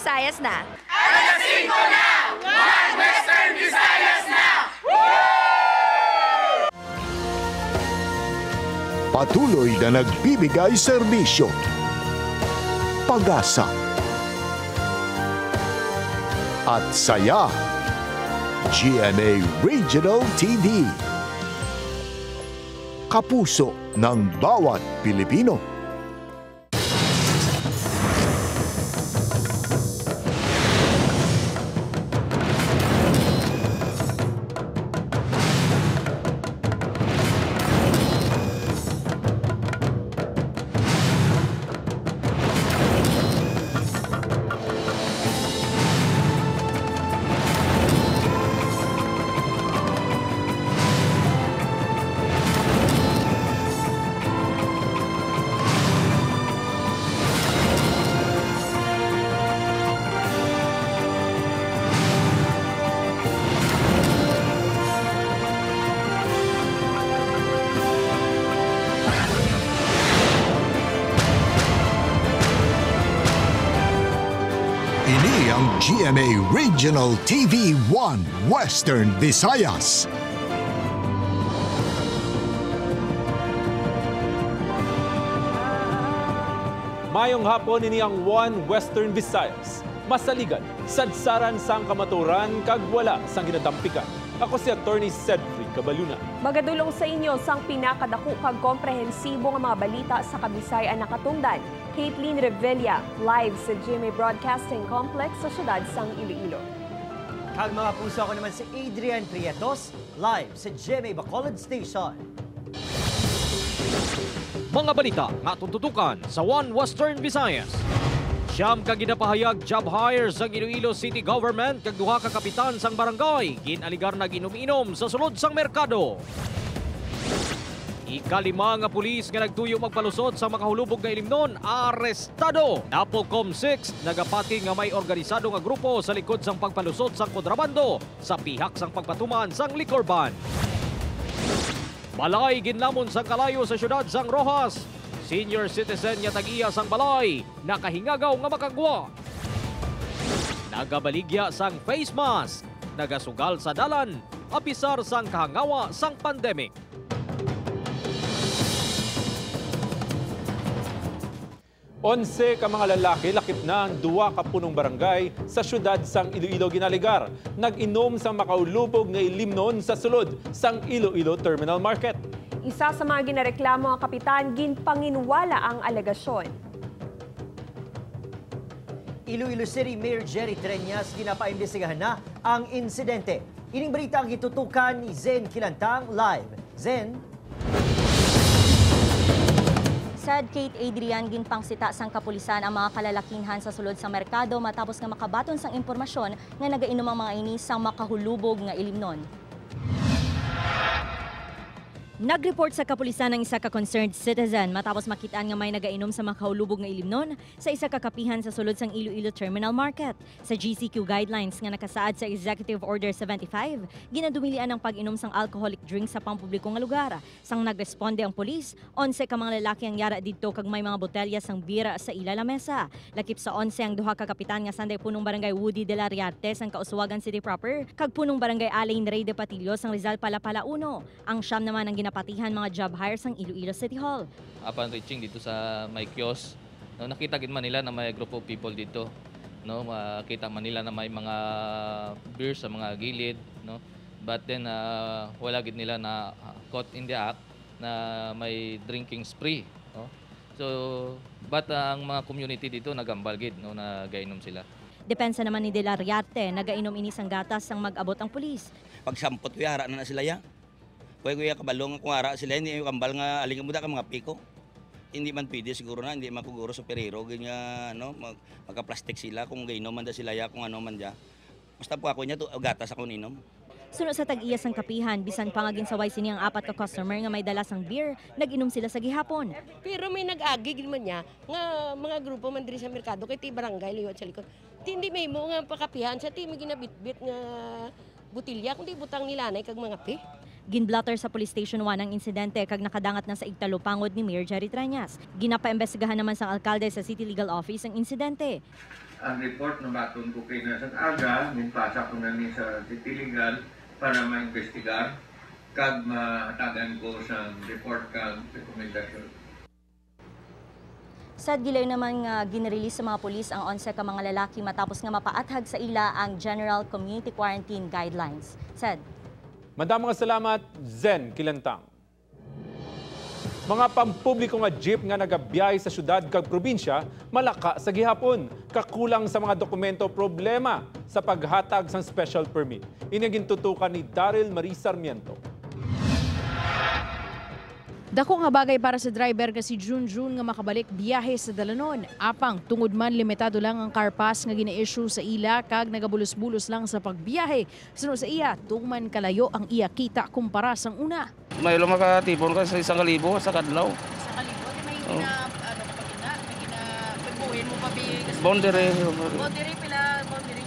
Visayas na. Patuloy na nagbibigay serbisyo. Pag-asa. At saya. GMA Regional TV. Kapuso ng bawat Pilipino. GMA Regional TV 1 Western Visayas. Mayong hapon ini ang One Western Visayas. Masaligan, sadsaran sang kamaturan kag wala sang ginadampikan. Ako si Attorney Cedric Cabaluna. Magadulong sa inyo sang pinakadako kag komprehensibo nga mga balita sa Kabisayan nakatungdan. Caitlin Revilla, live sa GMA Broadcasting Complex sa siyudad sang Iloilo. Kag mga puso ako naman si Adrian Prietos, live sa GMA Bacolod Station. Mga balita nga tututukan sa One Western Visayas. Siyam ka ginapahayag job hires sa Iloilo City Government kag duha ka kapitan sang barangay ginaligar na ginom-inom sa sulod sang merkado. Ikalima nga pulis nga nagtuyo magpalusot sa makahulubog nga ilimnon, arestado. Napolcom 6, nagapati nga may organisado nga grupo sa likod sang pagpalusot sang kontrabando sa pihak sang pagpatuman sang liquor ban. Balay ginlamon sang kalayo sa syudad sang Rojas. Senior citizen nga tag-iya sang balay, nakahingagaw nga makagwa. Nagabaligya sang face mask, nagasugal sa dalan, apisar sang kahangawa sang pandemic. Onse ka mga lalaki lakip na ang duwa ka punong barangay sa syudad sang Iloilo ginaligar. Nag-inom sa makaulubog nga ilimnon sa sulod sang Iloilo Terminal Market. Isa sa mga ginareklamo ang kapitan, ginpanginwala ang alegasyon. Iloilo City Mayor Jerry Treñas ginapaimbestigahan na ang insidente. Ining balita ang gitutukan ni Zen Kilantang live. Zen, Sad Kate Adrian ginpangsita sang kapulisan ang mga kalalakinhan sa sulod sa merkado matapos nga makabaton sang impormasyon nga nagainom ang mga ini sang makahulubog nga ilimnon. Nag-report sa kapulisan ng isa ka concerned citizen matapos makitaan nga may nagainom sa makahulubog nga ilimnon sa isa ka kapihan sa sulod sang Iloilo Terminal Market. Sa GCQ guidelines nga nakasaad sa Executive Order 75, ginadumilian ang pag-inom sang alcoholic drink sa pampubliko nga lugar. Sang nagresponde ang polis, 11 ka mga lalaki ang yara didto kag may mga botelya sang bira sa ila lamesa. Lakip sa 11 ang duha ka kapitan nga sanday punong barangay Woody de la Riarte sang Kauswagan City proper kag punong barangay Alain Rey de Patillo sang Rizal Palapala 1. Ang siyam naman ang ginapatihan mga job hires sang Iloilo City Hall. upon reaching dito sa may kiosk, no, nakita gid man nila na may group of people dito. No, makita man nila na may mga beer sa mga gilid, no. But then ah, wala gid nila na ah, caught in the act na may drinking spree, no. So, but ah, ang mga community dito nagambal gid no na gainom sila. Depensa naman ni De La Riarte, nagainom inis ang gatas sang mag-abot ang pulis. pag sampot ko yara na na sila ya. Kuya kuya kabalong kung ara sila hindi yung kambal nga aling muda ka mga piko. Hindi man pwede siguro na hindi man kuguro sa perero ganyan ano mag, magka-plastic sila kung gainom man da sila ya kung ano man dia. Basta po ako niya to gatas ako ninom. Suno sa tag-iya sang kapihan, bisan pangagin saway sini ang apat ka customer nga may dala sang beer, nag-inom sila sa gihapon. Pero may nag-agi man niya nga mga grupo man diri sa merkado kay ti barangay liwat sa likod. Ti hindi may mo nga pakapihan sa ti may ginabitbit nga butilya kundi butang nilanay kag mga pi. Ginblatter sa Police Station 1 ang insidente kag nakadangat na sa igtalupangod ni Mayor Jerry Trañas. Ginapaimbestigahan naman sang alkalde sa City Legal Office ang insidente. ang report na baton ko kay na sa aga, minpasa ko na ni sa titiligan para maimbestigar kag mahatagan ko sa report kag rekomendasyon. Sad gilay naman nga ginrelease sa mga pulis ang 11 ka mga lalaki matapos nga mapaathag sa ila ang General Community Quarantine Guidelines. Sad. Madam mga salamat, Zen Kilantang. Mga pampubliko nga jeep nga nagabiyay sa syudad kag probinsya, malaka sa gihapon. Kakulang sa mga dokumento problema sa paghatag sang special permit. Ini ang gintutukan ni Daryl Marie Sarmiento. Dako nga bagay para sa driver nga si Junjun nga makabalik biyahe sa Dalanon. Apang tungod man limitado lang ang car pass nga gina-issue sa ila kag nagabulos-bulos lang sa pagbiyahe. Suno sa iya, tungman kalayo ang iya kita kumpara sang una. May lumakatipon ka sa isang kalibo sa kadlaw. Sa kalibo, may Oh. gina, ano kapag gina, may gina, pagbuhin mo pa. Bondere pila, bondere.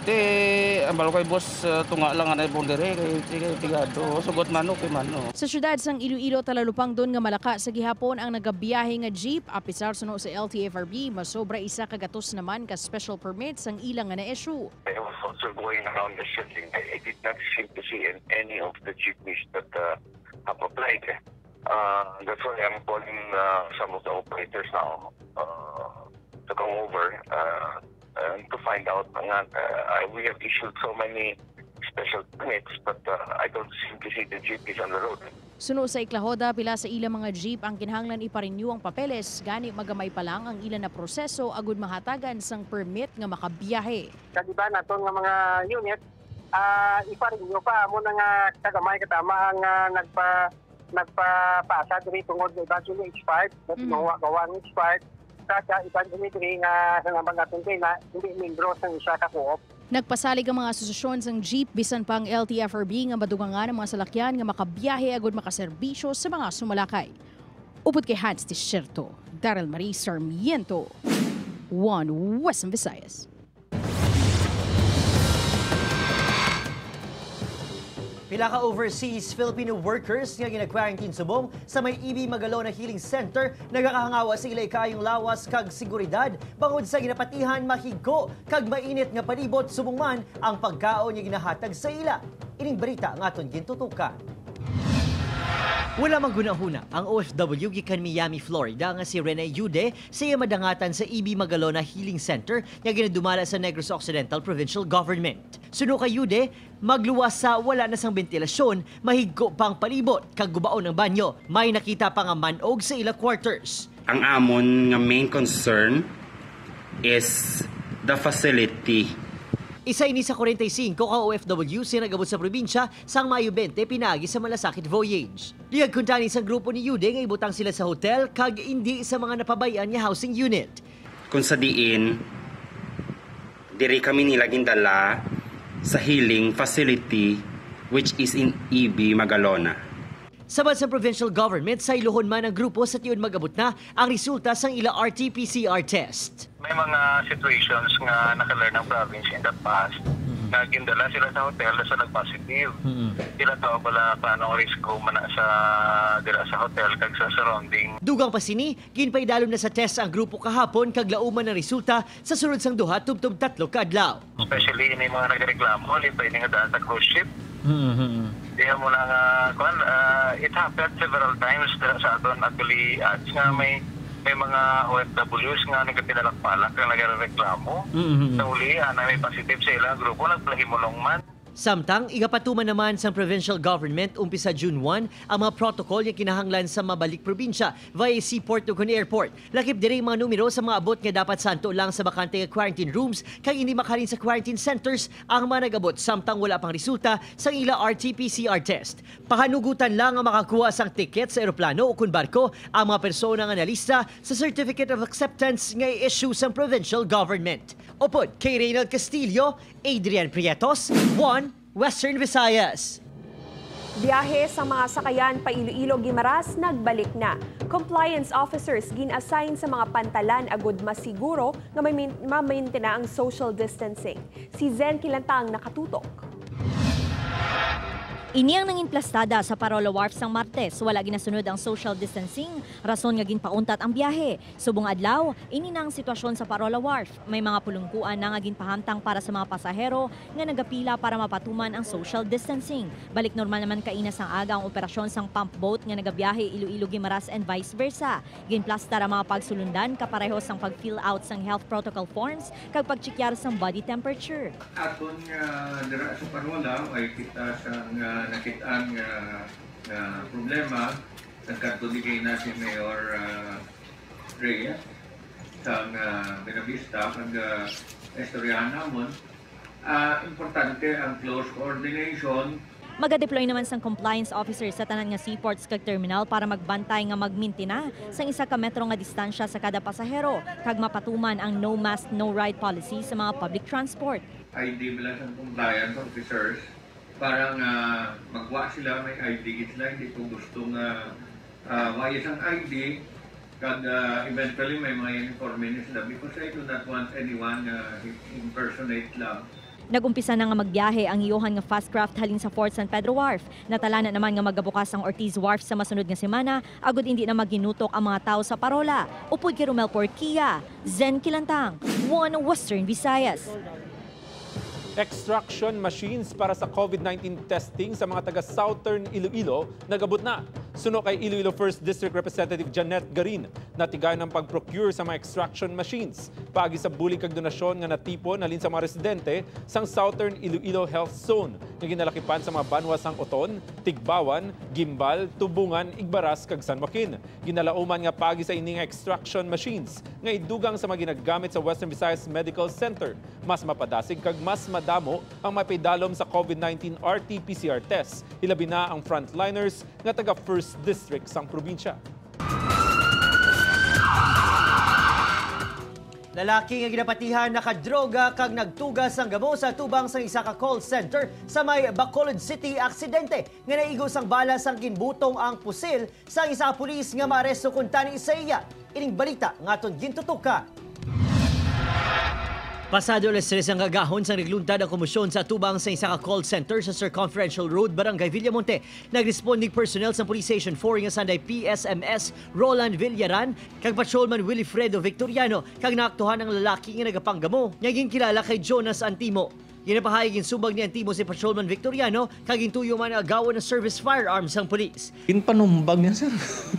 Ti ambal kay boss uh, tunga lang anay bondere kay kay tigado sugot manok kay mano. Sa syudad sang Iloilo talalupang doon nga malaka sa gihapon ang nagabiyahe nga jeep apisar suno sa LTFRB masobra isa kagatos naman ka special permits ang ilang nga na-issue. I was also going around the city. I, I did not seem to see in any of the jeepneys that uh, have applied. Uh, that's why I'm calling uh, some of the operators now uh, to come over uh, and to find out. nga, Uh, we have issued so many special permits, but uh, I don't seem to see the jeepneys on the road. Suno sa Iklahoda, pila sa ilang mga jeep ang kinahanglan iparenew ang papeles, gani magamay pa lang ang ilan na proseso agud mahatagan sang permit nga makabiyahe. Kadiba nato nga mga unit, ah iparinyo pa mo na nga kagamay katama ang ah, nagpa nagpapasa diri tungod sa eventually expired, but Mm. gawa ng expired. Kaya iban diri nga sa mga tungkay na hindi membro sa isa ka co-op. Nagpasalig ang mga asosasyon sang jeep bisan pang LTFRB nga madugangan ang mga salakyan nga makabiyahe agud makaserbisyo sa mga sumalakay. Upod kay Hans Tisherto, Daryl Marie Sarmiento, One Western Visayas. Pila ka overseas Filipino workers nga gina-quarantine subong sa may EB Magalona Healing Center nagakahangawa sa ilay kayong lawas kag seguridad bangod sa ginapatihan mahigko kag mainit nga palibot subong man ang pagkaon nga ginahatag sa ila. Ining berita nga aton gintutukan. Wala mang gunahuna ang OFW gikan Miami, Florida nga si Rene Yude sa madangatan sa EB Magalona Healing Center nga ginadumala sa Negros Occidental Provincial Government. Suno kay Yude, magluwas sa wala na sang ventilasyon, mahigko pang palibot kag gubaon ng banyo. May nakita pa nga manog sa ila quarters. ang amon nga main concern is the facility. Isa ini sa 45 ka OFW si nagabot sa probinsya sang Mayo 20 pinagi sa malasakit voyage. Liyag kuntani sa grupo ni Yude nga ibutang sila sa hotel kag hindi sa mga napabayan nga housing unit. Kung sa diin, diri kami nila gindala sa healing facility which is in EB Magalona. Sabad sa provincial government, sa iluhon man ang grupo sa tiyon magabot na ang resulta sang ila RT-PCR test. May mga situations nga nakalearn ng province in the past na gindala sila sa hotel sa nag-positive. Sila to wala pa anong risko man sa dila sa hotel kag sa surrounding Dugang pa sini, ginpaidalom na sa test ang grupo kahapon kag lauman ang resulta sa sunod sang duha tubtub tatlo kadlaw. especially yung mga nagreklamo li pwede nga daan sa cruise ship Di mo na nga, kwan, uh, it happened several times dira sa aton actually ads nga may may mga OFWs nga nagatinalakpalak nga nagareklamo. Sa uli, ana may positive sa ilang grupo, nagplahimulong man. Samtang, igapatuman naman sa provincial government umpisa June 1 ang mga protocol yung kinahanglan sa mabalik probinsya via Seaport Tugon Airport. Lakip diri mga numero sa mga abot nga dapat santo lang sa bakante nga quarantine rooms kay hindi makarin sa quarantine centers ang mga nagabot samtang wala pang resulta sa ila RT-PCR test. Pahanugutan lang ang makakuha sang ticket sa eroplano o barko ang mga persona nga nalista sa Certificate of Acceptance nga i-issue sa provincial government. Upod kay Reynald Castillo, Adrian Prietos, One Western Visayas. Biyahe sa mga sakayan pa Iloilo Gimaras nagbalik na. Compliance officers gin-assign sa mga pantalan agud masiguro nga may ma-maintain ang social distancing. Si Zen Kilantang nakatutok. Ini ang nangin plastada sa Parola Wharf sang Martes, wala ginasunod ang social distancing, rason nga ginpauntat ang biyahe. Subong adlaw, ini na ang sitwasyon sa Parola Wharf. May mga pulungkuan na nga ginpahamtang para sa mga pasahero nga nagapila para mapatuman ang social distancing. Balik normal naman kainas ang aga ang operasyon sang pump boat nga nagabiyahe Iloilo Gimaras and vice versa. Ginplastar ang mga pagsulundan kapareho sang pag-fill out sang health protocol forms kag pagchikyar sang body temperature. Aton nga dira sa Parola ay kita sa nga nakitaan nga nga problema nagkatuligay na si Mayor uh, Reyes sa nga Benavista kag uh, istoryahan namon. Ah, importante ang close coordination Maga-deploy naman sang compliance officer sa tanan nga seaports kag terminal para magbantay nga magmintina sang isa ka metro nga distansya sa kada pasahero kag mapatuman ang no mask no ride policy sa mga public transport. ID bilang sa compliance officers para nga magwa sila may ID sila hindi ko gusto nga uh, wayas ang ID kag uh, eventually may mga uniforme ni sila because I do not want anyone uh, impersonate lang Nagumpisa na nga magbiyahe ang iyohan nga fast craft halin sa Fort San Pedro Wharf. Natala na naman nga magabukas ang Ortiz Wharf sa masunod nga semana, agud hindi na maginutok ang mga tao sa parola. Upod kay Romel Porquia, Zen Kilantang, One Western Visayas. Extraction machines para sa COVID-19 testing sa mga taga Southern Iloilo nagabot na. Suno kay Iloilo 1st District Representative Janet Garin na tigay ng pag-procure sa mga extraction machines. Pagi sa bulig kag donasyon nga natipon nalin sa mga residente sang Southern Iloilo Health Zone nga ginalakipan sa mga banwa sang Oton, Tigbawan, Gimbal, Tubungan, Igbaras kag San Joaquin. Ginalauman nga pagi sa ining extraction machines nga idugang sa mga ginagamit sa Western Visayas Medical Center. Mas mapadasig kag mas madamo ang mapidalom sa COVID-19 RT-PCR test. Hilabi na ang frontliners nga taga 1st District sang probinsya. Lalaki nga ginapatihan nakadroga kag nagtugas ang gamo sa tubang sa isa ka call center sa may Bacolod City aksidente nga naigo sang bala sang ginbutong ang pusil sa isa ka pulis nga maaresto kun tani sa iya. Ining balita nga aton gintutuka. Pasado alas 3 ang gagahon sa nagluntad ang komisyon sa tubang sa isa ka call center sa Circumferential Road, Barangay Villamonte. Nag-responding personnel sa Police Station 4 nga sanday PSMS Roland Villaran kag patrolman Wilfredo Victoriano kag naaktuhan ang lalaki nga nagapanggamo nga kilala kay Jonas Antimo. Ginapahayag subag ni Antimo si Patrolman Victoriano kag intuyo man agawan ng service firearms ang pulis. Panumbag niya, sir.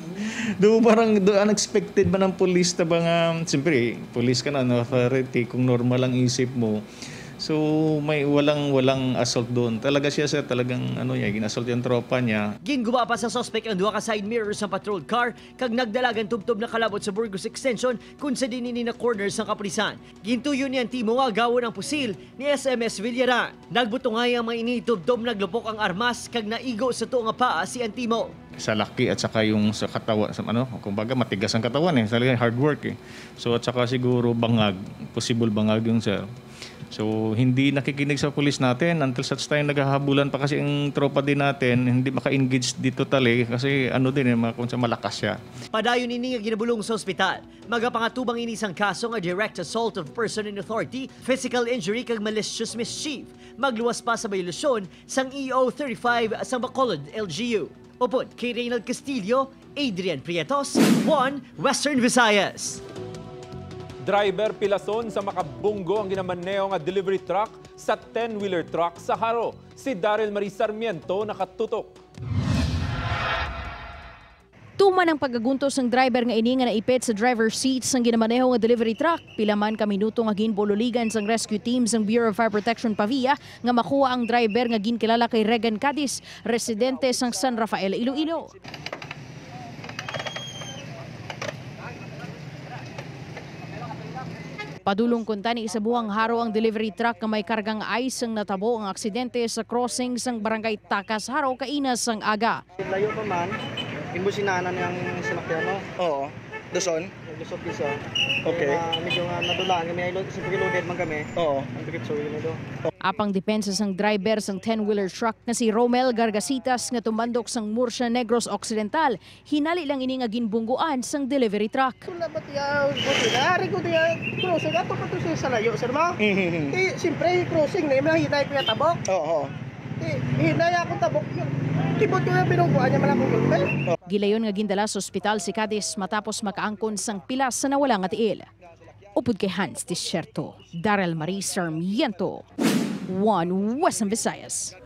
do parang do unexpected ba ng police na ba nga, siyempre, police ka na, authority, kung normal ang isip mo. So may walang walang assault doon. Talaga siya sir, talagang ano niya, ginassault yung tropa niya. Ginguba pa sa suspect ang duha ka side mirrors sa patrol car kag nagdalagan tubtob na kalabot sa Burgos Extension kung sa dinini na corners ng kapulisan. Gintuyo ni Antimo nga gawon ang pusil ni SMS Villaran. Nagbutungay ang mga initubtob naglupok ang armas kag naigo sa tuong nga paa si Antimo sa laki at saka yung sa katawan sa ano kumbaga matigas ang katawan eh talaga hard work eh so at saka siguro bangag possible bangag yung sir So hindi nakikinig sa pulis natin until such time naghahabulan pa kasi ang tropa din natin hindi maka-engage dito tali kasi ano din eh sa malakas siya. Padayon ini nga ginabulong sa ospital. Magapangatubang ini sang kaso nga direct assault of person in authority, physical injury kag malicious mischief. Magluwas pa sa bayulasyon sang EO 35 sa Bacolod, LGU. Upod kay Reynald Castillo, Adrian Prietos, 1 Western Visayas. Driver pilason sa makabunggo ang ginamaneo nga delivery truck sa 10-wheeler truck sa Haro. Si Daryl Marie Sarmiento nakatutok. Tuman ang pagaguntos ng driver nga ini nga naipit sa driver seat sang ginamaneho nga delivery truck. Pila man ka minuto nga ginbololigan sang rescue team sang Bureau of Fire Protection Pavia nga makuha ang driver nga ginkilala kay Regan Cadiz, residente sang San Rafael, Iloilo. Padulong kuntani isa buwang haro ang delivery truck nga may kargang ice ang natabo ang aksidente sa crossing sang barangay Takas Haro kainas sang aga. Layo pa man, imbusinanan yung sinakyan no? Oo. Doson? Lusot isa. Okay. Na, medyo nga nadulaan kami, siyempre loaded man kami. Oo. Ang bigit so yun do. Apang depensa sang driver sang 10-wheeler truck na si Romel Gargasitas nga tumandok sang Murcia Negros Occidental, hinali lang ini nga ginbungguan sang delivery truck. Sula ba tiya, ari ko tiya, crossing, ato pa to siya sa layo, sir ma? Eh, siyempre, crossing na, yung hinay ko yung tabok. Oo. Di, hinaya ko tabok. Tibot ko yung binungkuan niya malang kugulpe. Gilayon nga gindala sa ospital si Cadiz matapos makaangkon sang pilas sa nawala nga tiil. Upod kay Hans Desierto, Daryl Marie Sarmiento, One Western Visayas.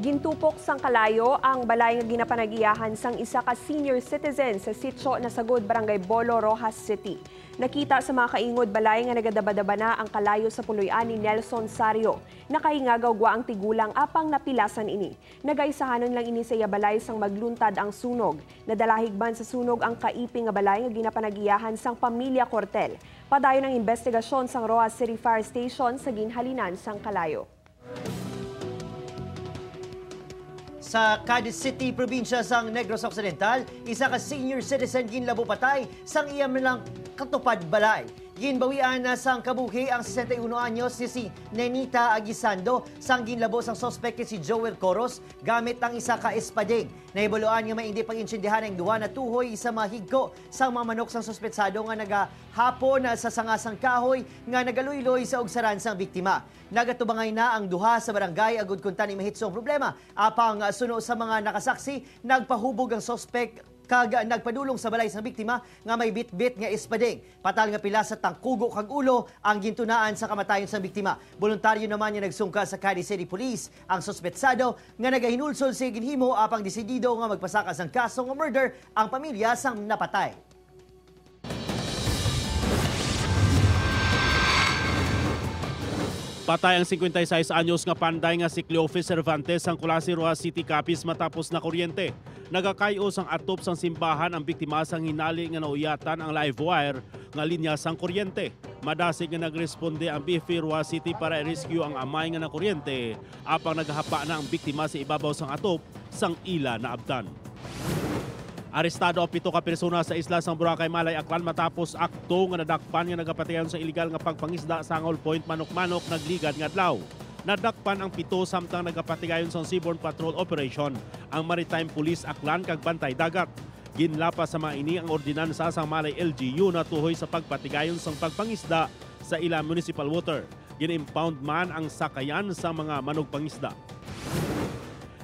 Gintupok sang kalayo ang balay nga ginapanagiyahan sang isa ka senior citizen sa sitio na sagod Barangay Bolo, Rojas City. Nakita sa mga kaingod balay nga nagadabadaba na ang kalayo sa puloy-an ni Nelson Sario. Nakahingagaw gwa ang tigulang apang napilasan ini. Nagaisahanon lang ini sa balay sang magluntad ang sunog. Nadalahigban sa sunog ang kaiping nga balay nga ginapanagiyahan sang pamilya Cortel. Padayon ang investigasyon sang Rojas City Fire Station sa ginhalinan sang kalayo. Sa Cadiz City, probinsya sang Negros Occidental, isa ka senior citizen ginlabo patay sang iyam lang katupad balay. Ginbawian na sang kabuhi ang 61 anyos ni si Nenita Aguisando sang ginlabo sang sospekte si Joel Coros gamit ang isa ka espadeng. Naibuluan nga may hindi pag-insindihan ang duwa na tuhoy sa mahigko sang mga manok sang sospetsado nga nagahapon sa sangasang kahoy nga nagaluy-luy sa ugsaran sang biktima. Nagatubangay na ang duha sa barangay agud kun tani mahitsong problema. Apang suno sa mga nakasaksi, nagpahubog ang sospek kag nagpadulong sa balay sa biktima nga may bitbit nga espadeng. Patal nga pila sa tangkugo kag ulo ang gintunaan sa kamatayon sa biktima. Voluntaryo naman nga nagsungka sa Cadiz City Police ang sospetsado nga nagahinulsol sa ginhimo apang desidido nga magpasakas ang kaso nga murder ang pamilya sang napatay. Patay ang 56 anyos nga panday nga si Cleophas Cervantes ang Kulasi Rojas City Capiz matapos na kuryente. Nagakayos ang atop sang simbahan ang biktima sang hinali nga nauyatan ang live wire nga linya sang kuryente. Madasig nga nagresponde ang BFE Rojas City para i-rescue ang amay nga na kuryente apang naghapa na ang biktima sa ibabaw sang atop sang ila na abdan. Arestado ang pito ka persona sa isla sang Boracay Malay Aklan matapos akto nga nadakpan nga nagapatigan sa illegal nga pagpangisda sa Angol Point Manok-Manok nagligad nga adlaw. Nadakpan ang pito samtang nagapatigayon sa Seaborne Patrol Operation ang Maritime Police Aklan kag Bantay Dagat. Ginlapas sa mga ini ang ordinansa sa Malay LGU na tuhoy sa pagpatigayon sa pagpangisda sa ila municipal water. Gin-impound man ang sakayan sa mga manugpangisda.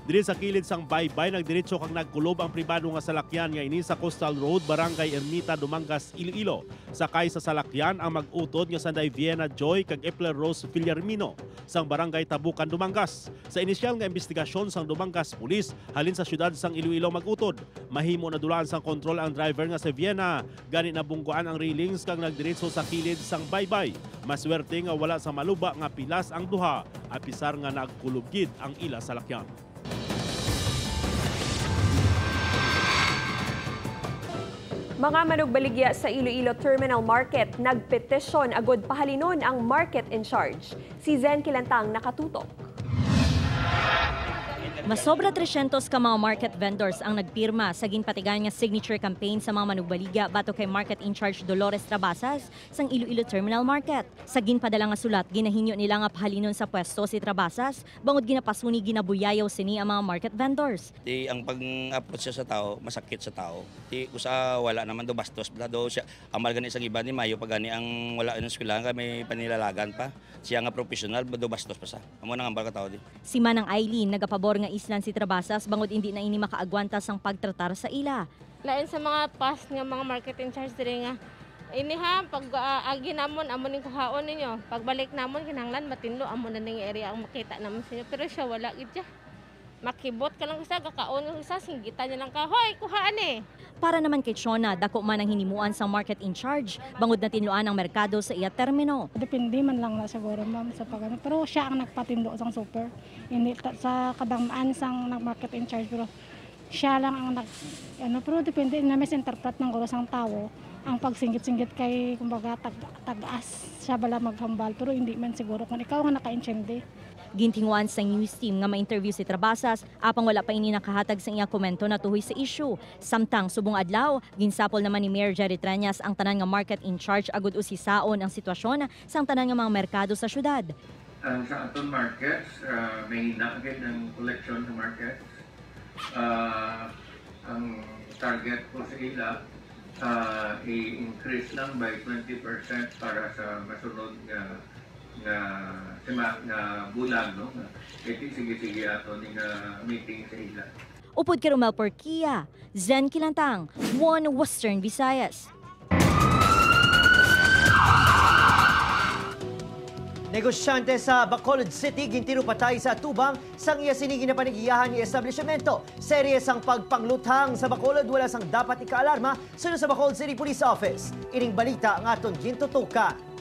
Diri sa kilid sang baybay nagdiretso kang nagkulob ang pribado nga salakyan nga ini sa Coastal Road, Barangay Ermita, Dumangas, Iloilo. Sakay sa salakyan ang mag-utod nga Sanday Vienna Joy kag Epler Rose Villarmino sang Barangay Tabukan, Dumangas. Sa inisyal nga investigasyon sang Dumangas Police halin sa syudad sang Iloilo mag-utod. Mahimo na dulaan sang kontrol ang driver nga sa Vienna. Gani na bungguan ang railings kag nagdiretso sa kilid sang baybay. Maswerte nga wala sa maluba nga pilas ang duha apisar nga nagkulubgid ang ila salakyan. Mga manugbaligya sa Iloilo Terminal Market nagpetisyon agod pahalinon ang market in charge. Si Zen Kilantang nakatutok. Mas sobra 300 ka mga market vendors ang nagpirma sa ginpatigan nga signature campaign sa mga manugbaligya bato kay Market in Charge Dolores Trabasas sang Iloilo Terminal Market. Sa ginpadala nga sulat, ginahinyo nila nga pahalinon sa pwesto si Trabasas bangod ginapasuni ginabuyayaw sini ang mga market vendors. Di ang pag-approach siya sa tao, masakit sa tao. Di usa wala naman do bastos bla do siya amal gani sa iba ni Mayo pag gani ang wala ng eskwelahan may panilalagan pa. Siya nga professional do bastos pa sa. Amo nang ambal ka tao di. Si Manang Eileen nagapabor nga islan si Trabasas bangod hindi na ini makaagwanta sang pagtratar sa ila. Lain sa mga past nga mga market in charge diri nga ini ha pag uh, agi namon amon ning kuhaon ninyo. Pagbalik namon kinahanglan matinlo amon na ning area ang makita namon sa inyo. Pero siya wala gid siya makibot ka lang isa kakaon ng isa singgitan niya lang ka hoy kuhaan eh Para naman kay Chona, dako man ang hinimuan sa market in charge, bangod na tinluan ang merkado sa iya termino. Depende man lang na siguro ma'am sa pagano. Pero siya ang nagpatindo sang super. Hindi sa kadamaan sang nag-market in charge pero siya lang ang nag ano pero depende na misinterpret ng gulo sang tao ang pagsinggit-singgit kay kumbaga tag tagas siya bala maghambal pero hindi man siguro kung ikaw nga naka-intindi. Gintinguan sa news team nga ma-interview si Trabasas, apang wala pa ini nakahatag sa iya komento na tuhoy sa issue. Samtang subong adlaw, ginsapol naman ni Mayor Jerry Tranyas ang tanan nga market in charge agud usisaon ang sitwasyon sang tanan nga mga merkado sa syudad. Ang sa aton markets, uh, may hinagid ng collection sa markets. Uh, ang target ko sa ila, uh, i-increase lang by 20% para sa masunod nga nga sema nga bulag no. nga Kaya sige sige ato ning meeting sa ila. Upod kay Romel Porquia, Zen Kilantang, One Western Visayas. Negosyante sa Bacolod City, gintiro patay sa tubang sang iya sinigi na panigiyahan ni establishmento. Serye sang pagpangluthang sa Bacolod wala sang dapat ikaalarma sunod sa Bacolod City Police Office. Ining balita ang aton gintutukan.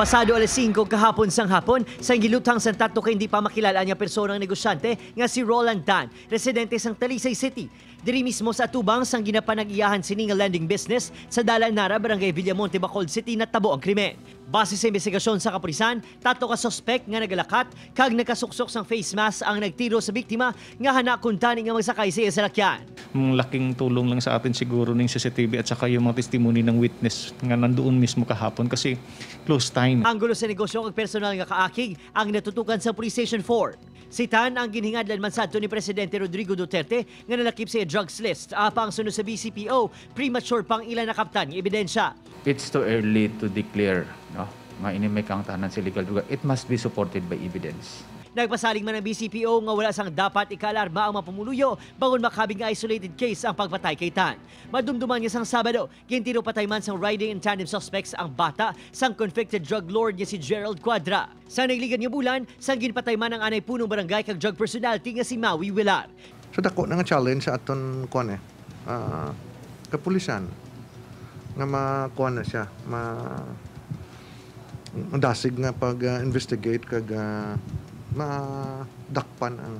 Pasado alas 5 kahapon sang hapon, sa giluthang sang tatlo kay hindi pa makilala niya persona ng negosyante nga si Roland Dan, residente sang Talisay City. Diri mismo sa Tubang sang ginapanag-iyahan sini nga lending business sa Dalan Nara, Barangay Villamonte, Bacolod City natabo ang krimen. Base sa investigasyon sa kapulisan, tatlo ka suspect nga nagalakat kag nakasuksok sang face mask ang nagtiro sa biktima nga hanakon tani nga magsakay sa iya sa lakyan. Ang laking tulong lang sa atin siguro ng CCTV at saka yung mga testimony ng witness nga nandoon mismo kahapon kasi close time. Ang gulo sa negosyo kag personal nga kaakig ang natutukan sa Police Station 4. Sitan ang ginhingad man sadto ni Presidente Rodrigo Duterte nga nalakip sa drugs list. Apang sunod sa BCPO, premature pang ilan na kaptan ng ebidensya. It's too early to declare no, nga ini may kang tahanan sa legal drug. It must be supported by evidence. Nagpasaling man ang BCPO nga wala sang dapat ikalarma ang mapumuluyo bangon makabing isolated case ang pagpatay kay Tan. Madumduman niya sang Sabado, gintiro patay man sang riding in tandem suspects ang bata sang convicted drug lord niya si Gerald Quadra. Sa nagligan niya bulan, sang ginpatay man ang anay punong barangay kag drug personality nga si Maui Wilar. So dako na nga challenge sa aton kuan eh. ah, kapulisan nga makuha na siya, ma madasig nga pag ah, investigate kag ah, madakpan ang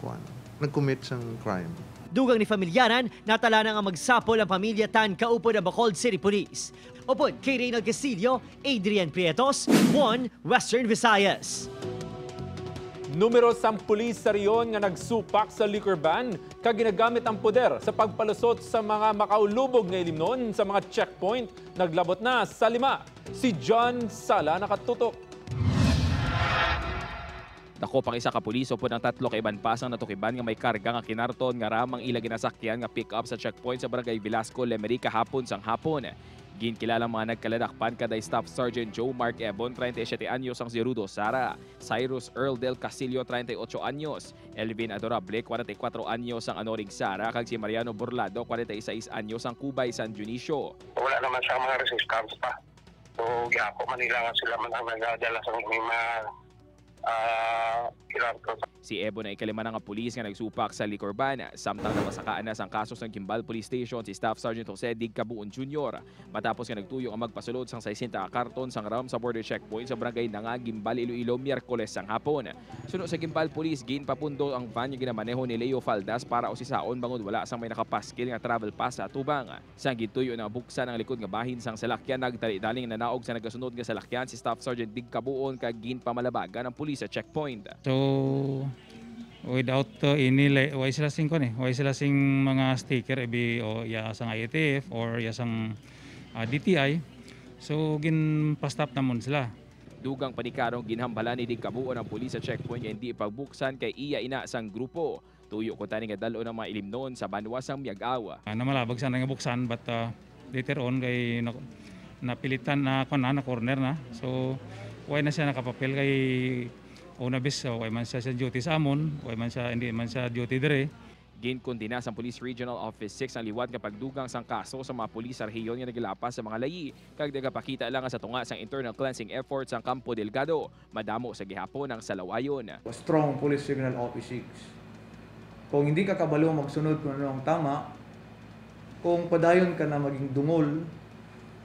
kuan nag-commit sang crime. Dugang ni familyaran, natala na nga magsapol ang pamilya Tan kaupod ang Bacolod City Police. Upod kay Reynald Castillo, Adrian Prietos, One Western Visayas. Numero sang pulis sa riyon nga nagsupak sa liquor ban kag ginagamit ang poder sa pagpalusot sa mga makaulubog nga ilimnon sa mga checkpoint naglabot na sa lima. Si John Sala nakatutok. Dako pang isa ka puliso po ng tatlo kay pasang natukiban nga may karga nga kinarton nga ramang ila ginasakyan nga pick up sa checkpoint sa barangay Velasco, Lemerica hapon sang hapon. Ginkilalang mga nagkaladakpan kaday Staff Sergeant Joe Mark Ebon, 37 anyos ang si Rudo Sara, Cyrus Earl Del Castillo, 38 anyos, Elvin Adorable, 44 anyos ang Anorig Sara, kag si Mariano Burlado, 46 anyos ang Kubay San Dionisio. Wala naman siya mga resistance pa. So, gihako man nila sila man ang nagadala sa mga uh. Si Ebo na ikalima na nga pulis nga nagsupak sa liquor ban. Samtang napasakaan na sang kaso sa Kimbal Police Station si Staff Sergeant Jose Dig Jr. Matapos nga nagtuyo ang magpasulod sang 60 karton sang ram sa border checkpoint sa barangay Nanga, Gimbal, Iloilo, Miyerkules sang hapon. Sunod sa Gimbal Police, gin papundo ang van nga ginamaneho ni Leo Faldas para usisaon bangod wala sang may nakapaskil nga travel pass sa tubang. Sang gituyo na buksan ang likod nga bahin sang salakyan nagtali-daling nanaog sa nagasunod nga salakyan si Staff Sergeant Dig Cabuon kag gin pamalabagan ng pulis sa checkpoint. So without uh, ini like, why sila sing kon eh why sila sing mga sticker ibi o ya sang IATF or ya sang uh, DTI so gin pa-stop namon sila Dugang panikarong ginhambala ni Dig Kabuo ng pulis sa checkpoint nga hindi pagbuksan kay iya ina sang grupo. Tuyo ko tani nga dalo ng mga ilimnon sa banwa sang Miagawa. uh, na malabag sana nga buksan but uh, later on kay na, napilitan na kon na, na corner na so why na siya nakapapel kay una bis so why man siya sa duty sa amon why man siya hindi man siya duty dire Ginkondina sa Police Regional Office 6 ang liwat kapag dugang sang kaso sa mga pulis sa rehiyon nga nagilapas sa mga layi. Kag nagapakita lang sa tunga sang internal cleansing efforts ang Campo Delgado. Madamo sa gihapon ang salawayon. Strong Police Regional Office 6. Kung hindi ka kabalo magsunod kung ano ang tama, kung padayon ka na maging dungol,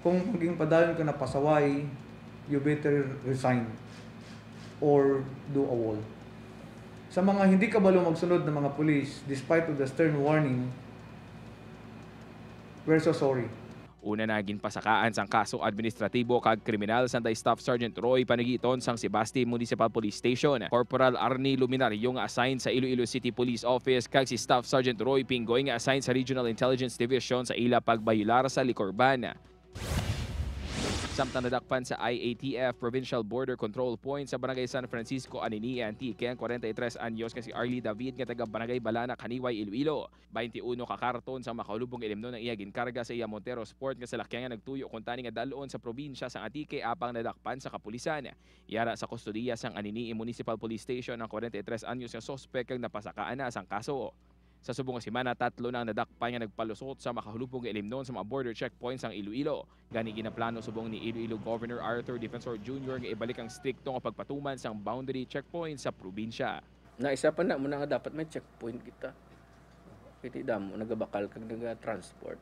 kung maging padayon ka na pasaway, you better resign or do a wall. Sa mga hindi kabalo magsunod ng mga pulis, despite of the stern warning, we're so sorry. Una na ginpasakaan sang kaso administratibo kag kriminal sa Staff Sergeant Roy Panagiton sang Sebasti Municipal Police Station. Corporal Arnie Luminario nga assigned sa Iloilo City Police Office kag si Staff Sergeant Roy Pingoy nga assigned sa Regional Intelligence Division sa ila pagbayular sa Licorban. Samtang nadakpan sa IATF Provincial Border Control Point sa Barangay San Francisco, Anini, Antique, ang 43 anyos nga si Arlie David nga taga Barangay Balana, Kaniway, Iloilo. 21 ka karton sa makaulubong ilimno ng iya ginkarga sa iya Montero Sport nga salakyan nga nagtuyo kung tani nga dalon sa probinsya sa Antique apang nadakpan sa kapulisan. Yara sa kustodiya sang Anini Municipal Police Station ang 43 anyos nga sospek kag napasakaan na sang kaso. Sa subong semana, tatlo na ang nadakpan nga nagpalusot sa makahulupong nga ilimnon sa mga border checkpoints ang Iloilo. Gani ginaplano subong ni Iloilo Governor Arthur Defensor Jr. nga ibalik ang strikto nga pagpatuman sa boundary checkpoints sa probinsya. na isa pa na nga dapat may checkpoint kita kiti damo nagabakal kag naga-transport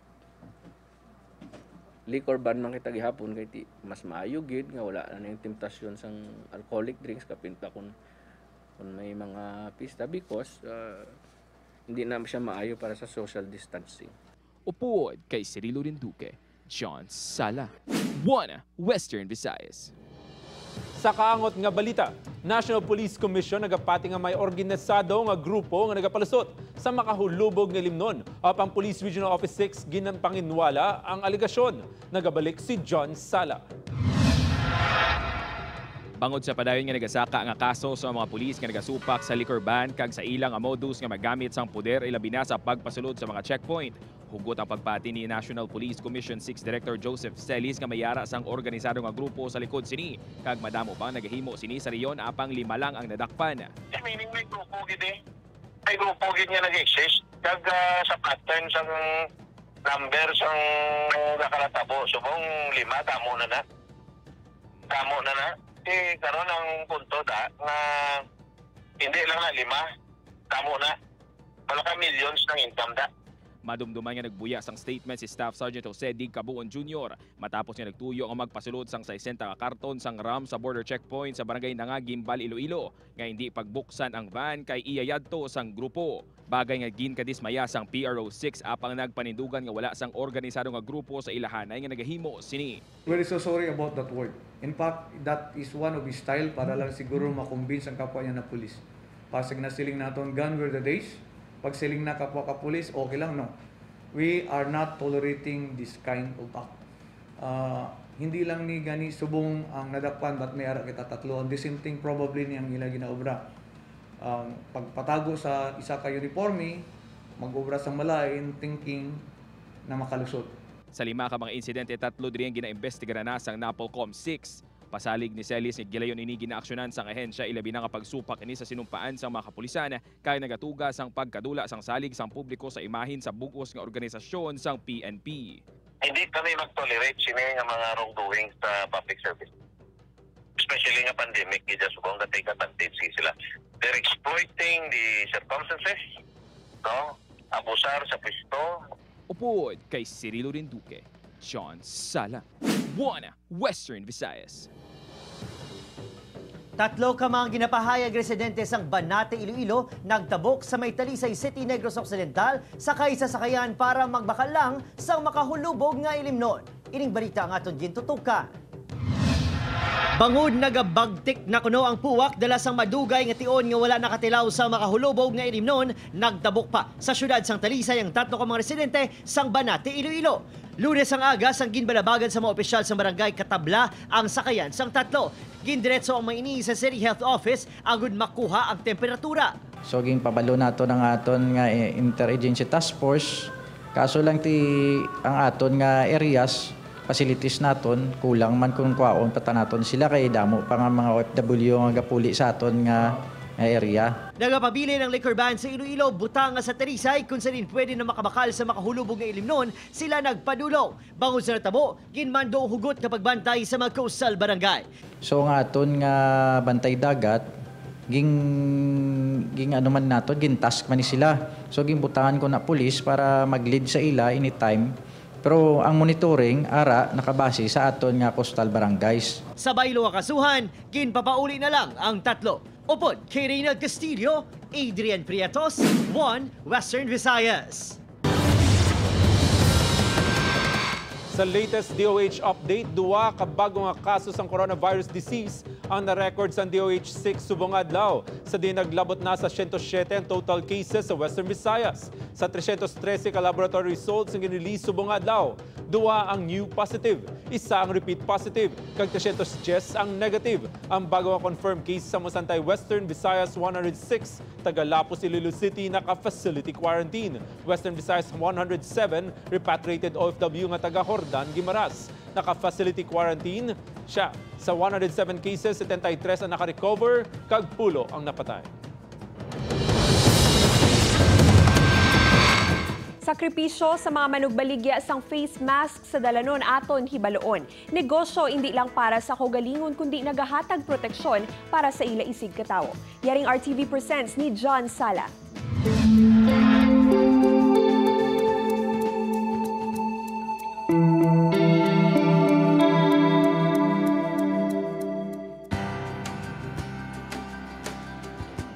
liquor ban man kita gihapon kay mas maayo gid nga wala na yung temptasyon sang alcoholic drinks kapinta kun kun may mga pista because uh, hindi na siya maayo para sa social distancing Upuod kay Cirilo Rinduque, John Sala. 1. Western Visayas. Sa kaangot nga balita, National Police Commission nagapati nga may organisado nga grupo nga nagapalusot sa makahulubog nga limnon. Apang Police Regional Office 6 ginampanginwala ang aligasyon. Nagabalik si John Sala. Bangod sa padayon nga nagasaka nga kaso sa mga pulis nga nagasupak sa liquor ban kag sa ilang nga modus nga magamit sang poder ilabi na sa pagpasulod sa mga checkpoint. Hugot ang pagpati ni National Police Commission 6 Director Joseph Celis nga mayara sang organisado nga grupo sa likod sini kag madamo pang nagahimo sini sa riyon apang lima lang ang nadakpan. meaning may grupo gid eh. May grupo gid nga nag-exist. Kag ah, sa pattern sang number sang nakalatabo subong lima damo na na. Damo na na. Eh karon ang punto da nga hindi lang na lima. Damo na. Wala ka millions ng income da. Madumduman nga nagbuya sang statement si Staff Sergeant Jose Dig Jr. matapos nga nagtuyo ang magpasulod sang 60 ka karton sang RAM sa border checkpoint sa barangay Nanga, Gimbal, Iloilo nga hindi pagbuksan ang van kay iyayadto sang grupo. Bagay nga gin kadismaya sang PRO6 apang nagpanindugan nga wala sang organisado nga grupo sa ilahanay nga nagahimo sini. We're so sorry about that word. In fact, that is one of his style para lang siguro makumbins ang kapwa niya na pulis. Pasig na siling naton gun were the days. Pag siling na kapwa ka pulis, okay lang, no? We are not tolerating this kind of act. Uh, hindi lang ni gani subong ang nadakpan ba't may ara kita tatlo. And the same thing probably niyang ila ginaobra. Um, pagpatago sa isa ka uniforme, mag-obra sa malain, thinking na makalusot. Sa lima ka mga insidente, tatlo din ang ginaimbestigaran na sang Napolcom 6. Pasalig ni Celis nga gilayon ini ginaaksyonan sang ahensya ilabi na nga pagsupak ini sa sinumpaan sang mga kapulisan kay nagatuga sang pagkadula sang salig sang publiko sa imahin sa bugos nga organisasyon sang PNP. Hindi kami mag-tolerate sini nga mga wrongdoing sa public service. Especially nga pandemic, gid subong nga take advantage sila. They're exploiting the circumstances, no? Abusar sa pwesto, Upuod kay Cirilo Rinduque, John Sala. 1. Western Visayas. Tatlo ka mga ginapahayag residente sang Banate, Iloilo, nagtabok sa may Talisay City, Negros Occidental, sakay sa sakayan para magbakal lang sa makahulubog nga ilimnon. Ining balita ang aton gintutukan. Bangod nagabagtik na kuno ang puwak dala sang madugay nga tion nga wala nakatilaw sa makahulubog nga ilimnon nagtabok pa sa syudad sang Talisay ang tatlo ka mga residente sang Banate Iloilo. Lunes ang aga sang ginbalabagan sa mga opisyal sa barangay Katabla ang sakayan sang tatlo. Gindiretso ang maini sa City Health Office agud makuha ang temperatura. So ging pabalo nato ng aton nga eh, interagency task force. Kaso lang ti ang aton nga areas facilities naton kulang man kung kwaon pata naton sila kay damo pa nga mga OFW nga gapuli sa aton nga nga area. Nagapabili ng liquor ban sa Iloilo, butang nga sa Terisay kung saan pwede na makabakal sa makahulubog nga ilimnon, sila nagpadulong. Bangon sa natabo, ginmando hugot kapag bantay sa mga coastal barangay. So nga aton nga bantay dagat ging ging ano man nato gin task man ni sila. So ginbutangan ko na pulis para mag-lead sa ila anytime. Pero ang monitoring ara nakabase sa aton nga coastal barangays. Sa baylo kasuhan, ginpapauli na lang ang tatlo. Upod kay Reynald Castillo, Adrian Prietos, 1 Western Visayas. Sa latest DOH update, duwa ka bago nga kaso sang coronavirus disease ang na-record sa DOH-6 subong adlaw. Sa di naglabot na sa 107 ang total cases sa Western Visayas. Sa 313 ka laboratory results ang ginrelease subong adlaw. Duwa ang new positive, isa ang repeat positive, kag 310 ang negative. Ang bago nga confirmed case sa Musantay Western Visayas 106, taga Lapos Iloilo City naka-facility quarantine. Western Visayas 107, repatriated OFW nga taga Hordan, Gimaras. Naka-facility quarantine siya. Sa 107 cases, 73 ang naka-recover, kag pulo ang napatay. Sakripisyo sa mga manugbaligya sang face mask sa dalanon aton hibaloon. Negosyo hindi lang para sa kogalingon kundi nagahatag proteksyon para sa ila isig katawo. Yaring RTV presents ni John Sala.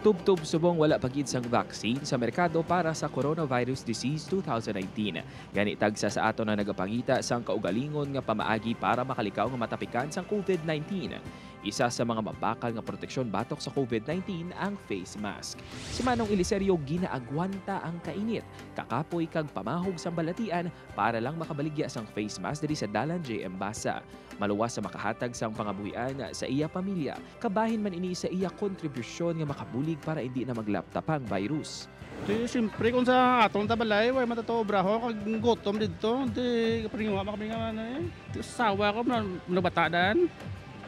Tubtub subong wala pagid sang vaccine sa merkado para sa coronavirus disease 2019. Gani tagsa sa ato na nagapangita sang kaugalingon nga pamaagi para makalikaw nga matapikan sang COVID-19. Isa sa mga mabakal nga proteksyon batok sa COVID-19 ang face mask. Si Manong Eliserio ginaagwanta ang kainit, kakapoy kag pamahog sa balatian para lang makabaligya sang face mask diri sa Dalan JM Basa. Maluwas sa makahatag sang pangabuhian sa iya pamilya, kabahin man ini sa iya kontribusyon nga makabulig para hindi na maglaptapang virus. Di, siyempre kung sa atong tabalay, way matatoobra ho, kag gutom dito, di, kapringawa, makaparingawa na eh. Sawa ko, na,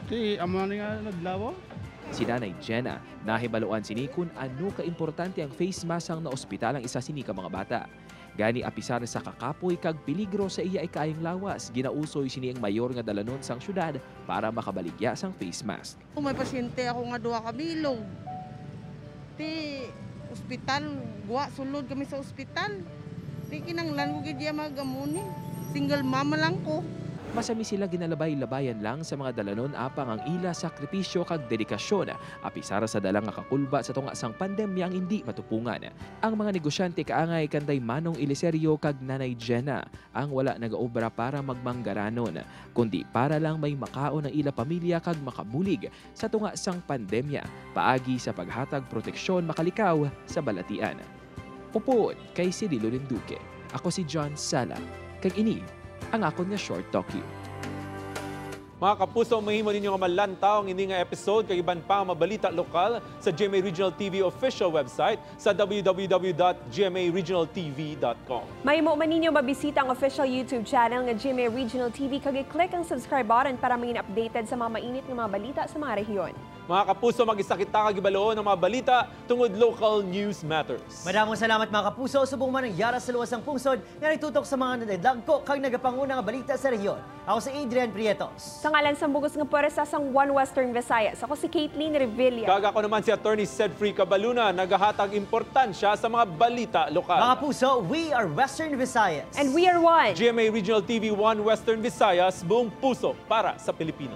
Di, amo na nga naglawo. Si Nanay Jenna, nahibaluan sini kung ano ka-importante ang face mask ang na ospital ang isa sini ka mga bata. Gani apisar sa kakapoy kag peligro sa iya ay kaayong lawas, ginausoy sini ang mayor nga dalanon sang syudad para makabaligya sang face mask. Kung may pasyente ako nga duha ka bilog. Ti ospital, guwa sulod kami sa ospital. Di kinanglan ko gid magamuni. Single mama lang ko. Masami sila ginalabay-labayan lang sa mga dalanon apang ang ila sakripisyo kag dedikasyon apisara sa dalang nga kakulba sa tunga sang pandemya ang hindi matupungan. Ang mga negosyante kaangay kanday Manong Eliserio kag Nanay Jenna ang wala nagaobra para magmanggaranon kundi para lang may makaon ang ila pamilya kag makabulig sa tunga sang pandemya paagi sa paghatag proteksyon makalikaw sa balatian. Upuot kay Cirilo Linduque. Ako si John Sala. Kag ini ang akon nga short talkie. Mga kapuso, mahimo ninyo nga malantaw ang ini nga episode kag iban pa ang mabalita lokal sa GMA Regional TV official website sa www.gmaregionaltv.com. May mo man ninyo mabisita ang official YouTube channel nga GMA Regional TV kag i-click ang subscribe button para maging updated sa mga mainit nga mga balita sa mga rehiyon. Mga kapuso, mag-isa kita kagibaloon ng mga balita tungod local news matters. Maraming salamat mga kapuso. Subong man ang yara sa luwas ng pungsod nga nagtutok sa mga nadagko kag nagapanguna nga balita sa rehiyon. Ako si Adrian Prietos. Sa ngalan sa bugos nga pwersa sang One Western Visayas, ako si Caitlin Revilla. Kag ako naman si Attorney Cedfrey Cabaluna, nagahatag importansya sa mga balita lokal. Mga puso, we are Western Visayas. And we are one. GMA Regional TV 1 Western Visayas, buong puso para sa Pilipino.